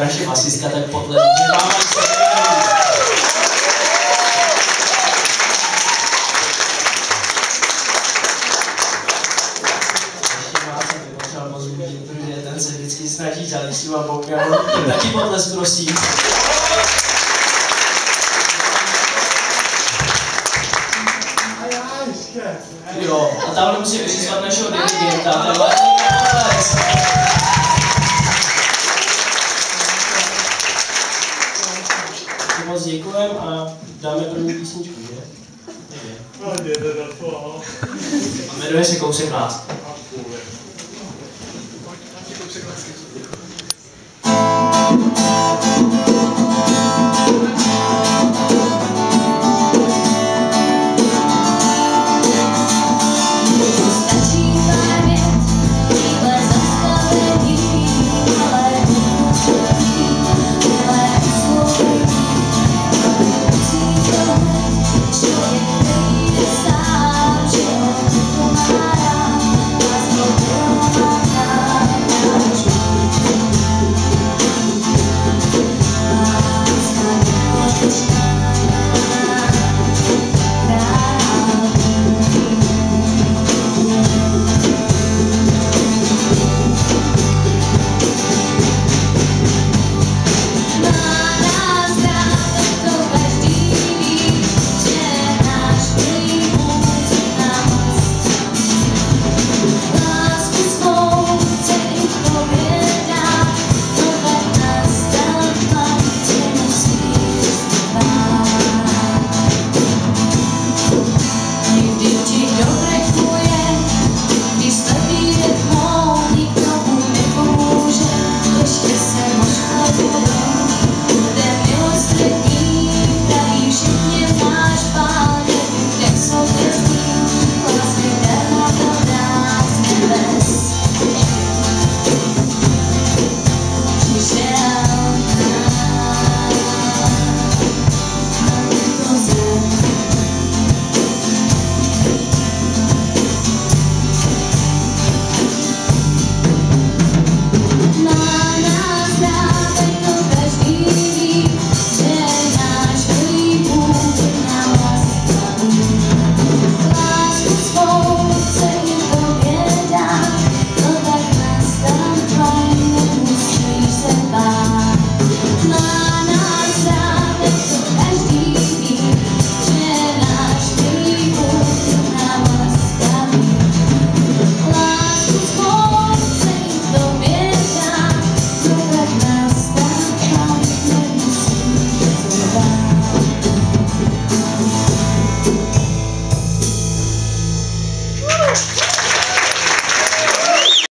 naše basistka, tak vždycky snaží za a bokem. Taky potles, prosím. Jo, a tam musím přizvat našeho dirigenta. s Jeklem a dáme první písničku, že? Jmenuje se Kousek lásky. Kousek lásky.